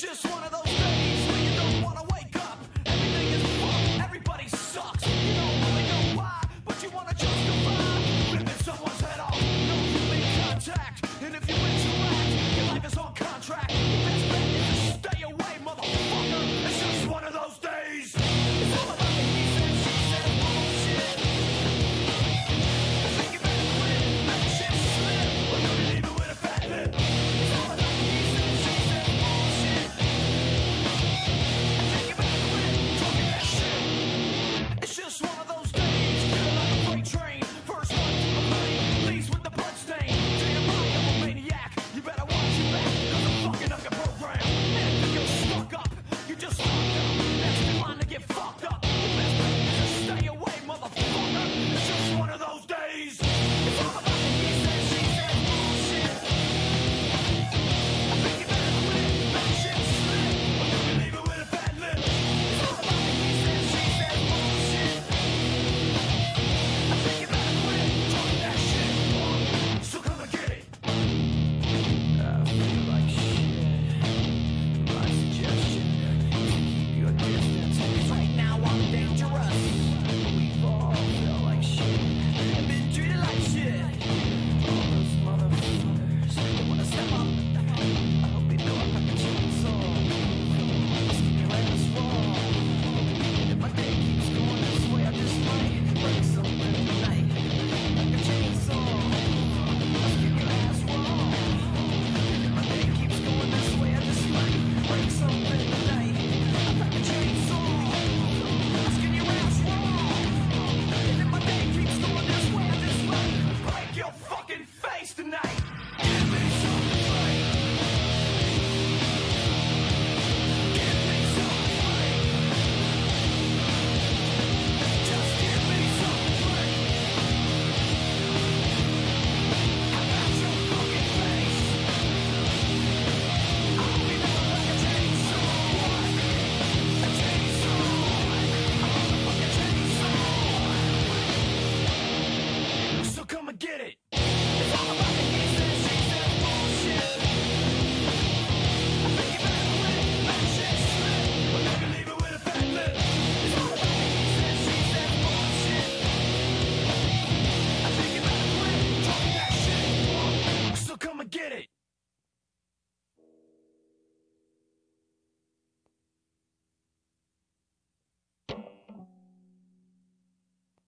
just